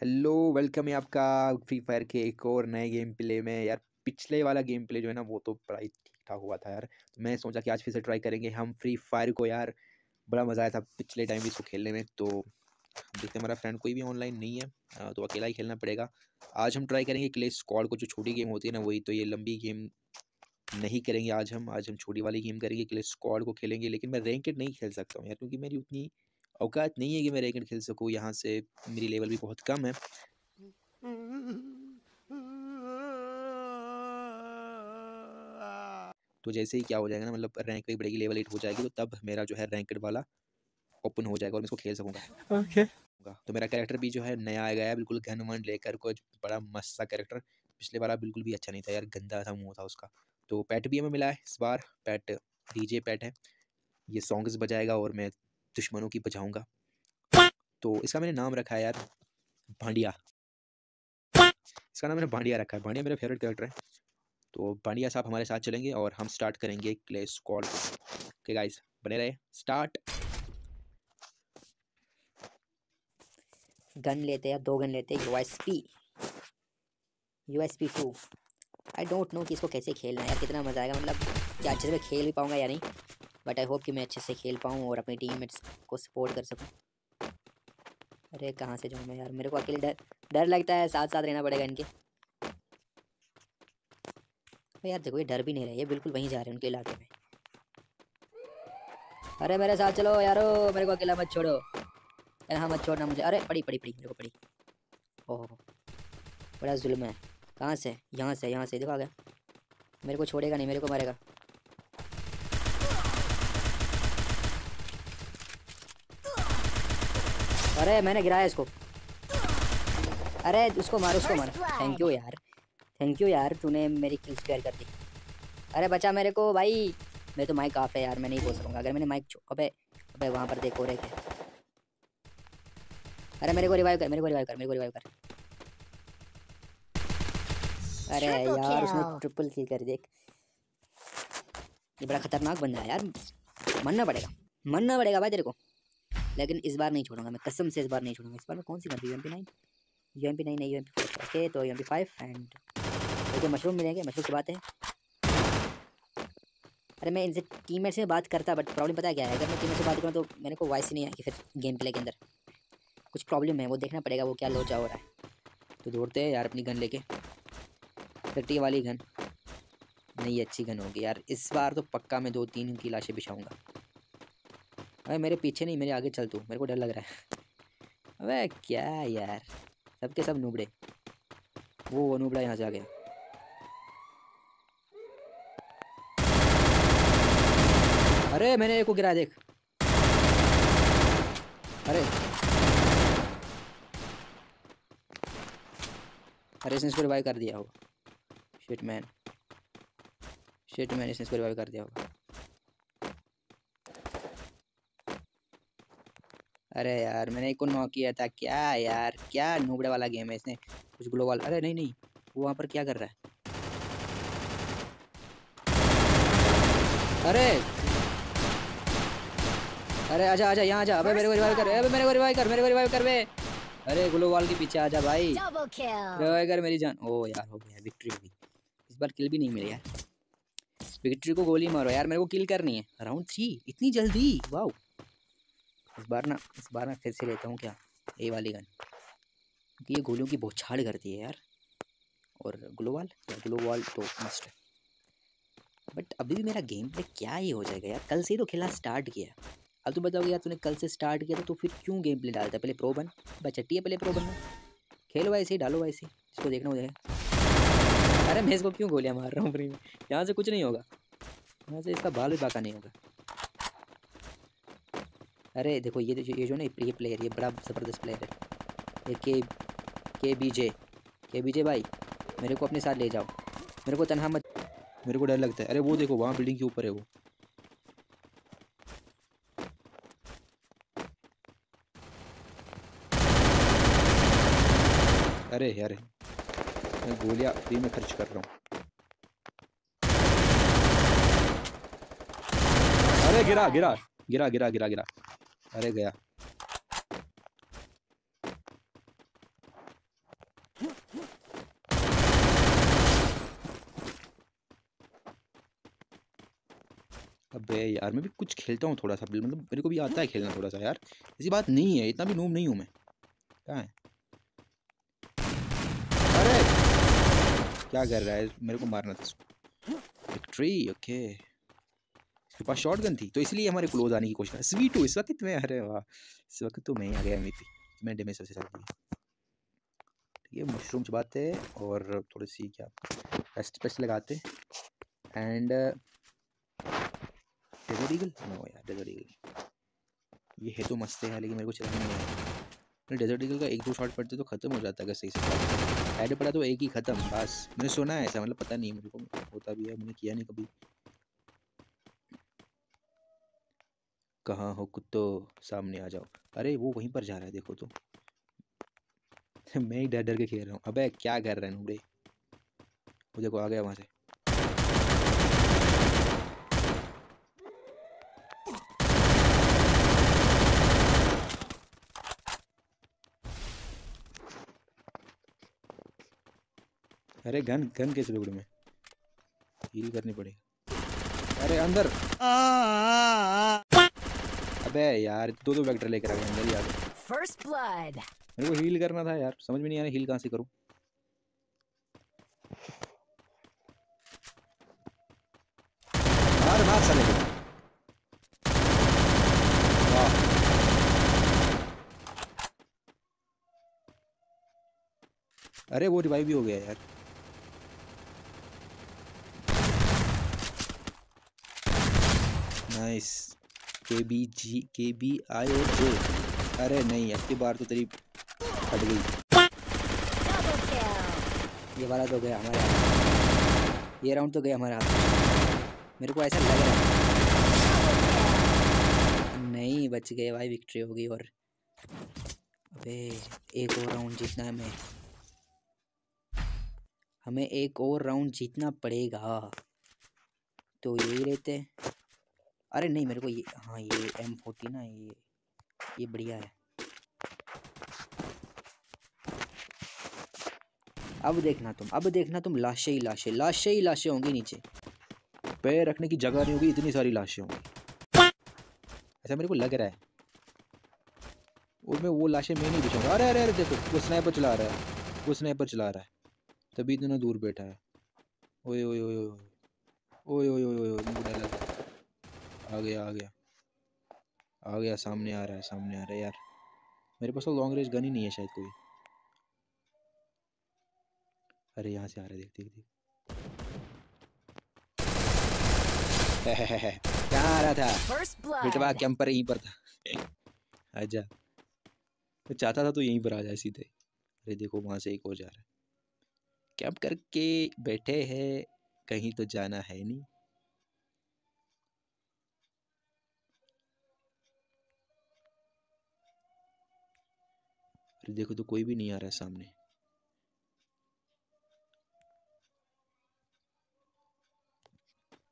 Hello, welcome है आपका free fire के एक और नए गेम प्ले में। यार, पिछले वाला गेम प्ले जो है ना, वो तो बड़ा ही ठीक ठाक हुआ था यार। तो मैं सोचा कि आज फिर से ट्राई करेंगे हम फ्री फायर को यार। बड़ा मज़ा आया था पिछले टाइम भी इसको खेलने में। तो देखते हमारा फ्रेंड कोई भी ऑनलाइन नहीं है तो अकेला ही खेलना पड़ेगा। आज हम ट्राई करेंगे क्ले स्कॉड को जो छोटी गेम होती है ना, वही तो ये लंबी गेम नहीं करेंगे आज हम। आज हम छोटी वाली गेम करेंगे क्ले स्कॉड को खेलेंगे। लेकिन मैं रैंकेड नहीं खेल सकता हूँ यार, क्योंकि मेरी उतनी औकात नहीं है कि मैं रैकेट खेल सकूँ यहाँ से मेरी लेवल भी बहुत कम है। तो जैसे ही क्या हो जाएगा ना मतलब रैंक भी बढ़ेगी लेवल एट हो जाएगी तो तब मेरा जो है रैंकेड वाला ओपन हो जाएगा और मैं इसको खेल सकूँगा। ओके। तो मेरा कैरेक्टर भी जो है नया आ गया है बिल्कुल घन वन लेकर कुछ बड़ा मस्त सा कैरेक्टर। पिछले वाला बिल्कुल भी अच्छा नहीं था यार गंदा था मुँह था उसका। तो पैट भी हमें मिला है इस बार पैट डीजे पैट है। ये सॉन्ग्स बजाएगा और मैं दुश्मनों की बचाऊँगा तो इसका मैंने नाम रखा है यार, भांडिया। इसका नाम मैंने भांडिया रखा है। भांडिया मेरा फेवरेट कैरेक्टर है। तो भांडिया साहब हमारे साथ चलेंगे और हम स्टार्ट करेंगे क्ले स्क्वाड ओके गाइस बने रहे। स्टार्ट गन लेते हैं, दो गन लेते हैं। U S P U S P two I don't know कि इसको कैसे खेलना है यार, कितना मज़ा आएगा। मतलब क्या अच्छे से खेल भी पाऊँगा या नहीं। बट आई होप कि मैं अच्छे से खेल पाऊँ और अपनी टीम को सपोर्ट कर सकूँ। अरे कहाँ से जाऊँ मैं यार? मेरे को अकेले डर डर लगता है साथ साथ रहना पड़ेगा इनके। यार देखो, ये डर भी नहीं रहे, ये बिल्कुल वहीं जा रहे हैं उनके इलाके में। अरे मेरे साथ चलो यारो, मेरे को अकेला मत छोड़ो। यार हाँ मत छोड़ना मुझे। अरे पड़ी पड़ी पड़ी, मेरे को पड़ी। ओह, बड़ा जुल्म है। कहाँ से? यहाँ से यहाँ से, देखो आ गया। मेरे को छोड़ेगा नहीं, मेरे को मारेगा। अरे मैंने गिराया इसको। अरे उसको मार उसको मार। थैंक यू यार। थैंक यू यार तूने मेरी किल स्पेयर कर दी। अरे बचा मेरे को भाई। मेरे तो माइक ऑफ़ है यार मैं नहीं बोल सकूँगा। अगर मैंने माइक अबे अबे वहाँ पर देखो रे क्या। अरे मेरे को रिवाइव कर मेरे को रिवाइव कर मेरे को रिवाइव कर। अरे यार उसने ट्रिपल किल कर देख ये बड़ा खतरनाक बंदा है यार। मरना पड़ेगा। मरना पड़ेगा भाई तेरे को। लेकिन इस बार नहीं छोड़ूँगा, मैं कसम से इस बार नहीं छोड़ूँगा। इस बार मैं कौन सी कर U M P nine U M P nine नहीं यू एम ओके तो U M P five and मुझे मशरूम मिलेंगे। मशरूम की बात है। अरे मैं इनसे टीममेट से बात करता बट प्रॉब्लम पता क्या है? अगर मैं टीममेट से बात करूँ तो मेरे को वॉइस ही नहीं आएगी फिर गेम प्ले के अंदर। कुछ प्रॉब्लम है, वो देखना पड़ेगा, वो क्या लोचा हो रहा है। तो दौड़ते हैं यार अपनी गन लेके। थर्टी वाली गन नहीं, अच्छी गन होगी यार। इस बार तो पक्का मैं दो तीन की लाशें बिछाऊँगा। अरे मेरे पीछे नहीं, मेरे आगे चल तू, मेरे को डर लग रहा है। अबे क्या यार सबके सब नूबड़े। वो वो नूबड़ा यहाँ से आ गया। अरे मैंने एक को गिरा, देख। अरे। अरे इसने इसको रिवाइव कर दिया होगा। शिट मैन शिट मैन इसने इसको रिवाइव कर दिया होगा। अरे यार मैंने एक को नॉक किया था। क्या यार क्या नूबड़े वाला गेम है इसने? कुछ ग्लोबल अरे नहीं नहीं वो वहाँ पर क्या कर रहा है? अरे! अरे आजा आजा यहाँ आजा। अबे मेरे को रिवाइव कर। अबे मेरे को रिवाइव कर मेरे को रिवाइव कर बे। अरे ग्लोबल के पीछे आजा भाई। रिवाइव कर मेरी जान। ओ यार हो गया विक्ट्री हो गई। इस बार किल भी नहीं मिली यार। विक्ट्री को गोली मारो। यार मेरे को किल करनी है। राउंड थ्री इतनी जल्दी? वाह इस बार ना, इस बार मैं फिर से लेता हूँ क्या? ए वाली गन क्योंकि ये गोलियों की बौछाड़ करती है यार। और ग्लोवाल? ग्लोवाल तो मस्ट बट अभी भी मेरा गेम प्ले क्या ही हो जाएगा यार? कल से ही तो खेलना स्टार्ट किया। अब तो बताओगे यार, तूने कल से स्टार्ट किया था तो फिर क्यों गेम प्ले डालता पहले प्रो बन। बचट्टी है पहले प्रो बनना। खेलो ऐसे ही, डालो ऐसे जिसको देखना हो जाएगा अरे मैं इसको क्यों गोलियाँ मार रहा हूँ फ्री में? यहाँ से कुछ नहीं होगा। यहाँ से इसका बाल भी बाका नहीं होगा। अरे देखो, ये ये जो ना, ये प्लेयर ये बड़ा ज़बरदस्त प्लेयर है। ये के के बी जे के बी जे भाई, मेरे को अपने साथ ले जाओ। मेरे को तनहा मत मेरे को डर लगता है। अरे वो देखो, वहाँ बिल्डिंग के ऊपर है वो। अरे यार, मैं गोलियाँ फ्री में खर्च कर रहा हूँ। अरे गिरा गिरा। गिरा गिरा गिरा गिरा। अरे गया। अबे यार, मैं भी कुछ खेलता हूँ थोड़ा सा। मतलब मेरे को भी आता है खेलना थोड़ा सा यार। ऐसी बात नहीं है, इतना भी नूम नहीं हूँ मैं। क्या है? अरे! क्या कर रहा है? मेरे को मारना था। विक्ट्री ओके पास शॉर्ट गन थी तो इसलिए हमारे क्लोज आने की कोशिश कर स्वीट हो। इस वक्त में, अरे वाह, इस वक्त तो मैं आ गया एम मैं डेमेज सबसे ज़्यादा ठीक है मशरूम चबाते हैं, और थोड़ी सी क्या पेस्ट पेस्ट लगाते एंड डेजर्ट ईगल नो यार डेजर्ट ईगल ये है तो मस्त है, लेकिन मेरे को चलाना नहीं है डेजर्ट ईगल का एक दो शॉट पड़ते तो ख़त्म हो जाता, अगर सही से हेड पड़ा तो एक ही ख़त्म, बस। मैंने सुना है ऐसा मतलब पता नहीं, मेरे को होता भी है, मैंने किया नहीं कभी। कहाँ हो कुत्तो सामने आ जाओ। अरे, वो वहीं पर जा रहा है, देखो तो। मैं ही डर डर के खेल रहा हूँ। अबे, क्या कर रहे हैं नूबड़े वो देखो, आ गया वहाँ से। अरे, गन गन कैसे टुकड़े में? हील करनी पड़ेगी। अरे, अंदर। अबे यार दो दो वेक्टर लेकर आ गए अंदर गए फ़र्स्ट ब्लड मेरे को हील करना था यार समझ में नहीं आ रहा हील कहाँ से करूँ। मार मार साले अरे वो रिवाइव भी हो गया यार। नाइस के बी जी के बी आई और जे अरे नहीं की बार तो तेरी फट गई। ये वाला तो गया हमारे हाथ। ये राउंड तो गया हमारे हाथ। मेरे को ऐसा लग रहा है। नहीं, बच गए भाई विक्ट्री होगी और अबे, एक और राउंड जीतना है हमें। हमें एक और राउंड जीतना पड़ेगा। तो यही रहते हैं। अरे नहीं, मेरे को ये हाँ ये एम फोर्टी ना, ये ये बढ़िया है। अब देखना तुम, अब देखना तुम, लाशें ही लाशें लाशें ही लाशें होंगी नीचे। पैर रखने की जगह नहीं होगी, इतनी सारी लाशें होंगी। ऐसा मेरे को लग रहा है। और मैं वो लाशें मैं नहीं बिछाऊँगा अरे अरे अरे, देखो, वो स्नाइपर चला रहा है। वो स्नाइपर चला रहा है। तभी इतना दूर बैठा है। ओए ओए ओए ओए ओए ओए ओए ओए आ गया आ गया। आ गया सामने आ रहा है सामने आ रहा है यार। मेरे पास तो लॉन्ग रेंज गन ही नहीं है शायद कोई। अरे यहाँ से आ रहा है देख देख देख। क्या आ रहा था। बिटवा कैंपर यहीं पर था। आजा। तो चाहता था तो यहीं पर आ जाए सीधे। अरे देखो वहाँ से एक और जा रहा है। कैंप करके बैठे हैं कहीं तो जाना है नहीं। फिर देखो तो कोई भी नहीं आ रहा है सामने।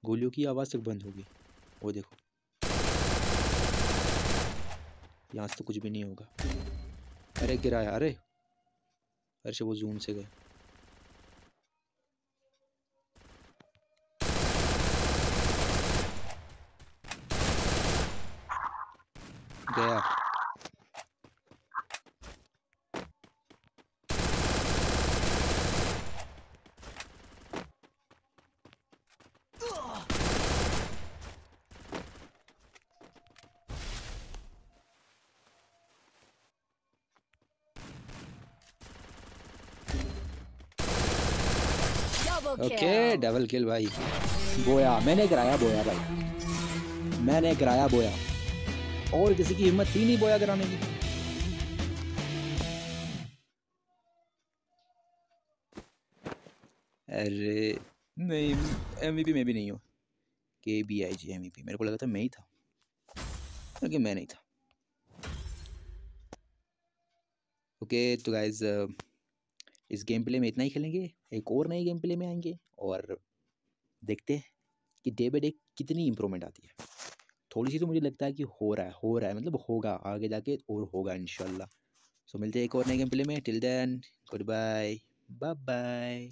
गोलियों की आवाज़ तक बंद होगी। वो देखो। यहाँ से तो कुछ भी नहीं होगा। अरे गिराया अरे। अरे वो जून से गए। गया। ओके डबल किल भाई बोया मैंने कराया बोया भाई मैंने कराया बोया. और किसी की हिम्मत थी नहीं बोया कराने की? अरे नहीं एम में भी नहीं हूँ. के बी आई जी एम मेरे को लगा था मैं ही था. लेकिन मैं नहीं था. ओके तो गाइज़ इस गेम प्ले में इतना ही खेलेंगे, एक और नए गेम प्ले में आएँगे और देखते हैं कि डे बाई डे कितनी इम्प्रूवमेंट आती है। थोड़ी सी तो मुझे लगता है कि हो रहा है, हो रहा है मतलब होगा, आगे जाके और होगा इन सो मिलते हैं एक और नए गेम प्ले में till then good bye bye bye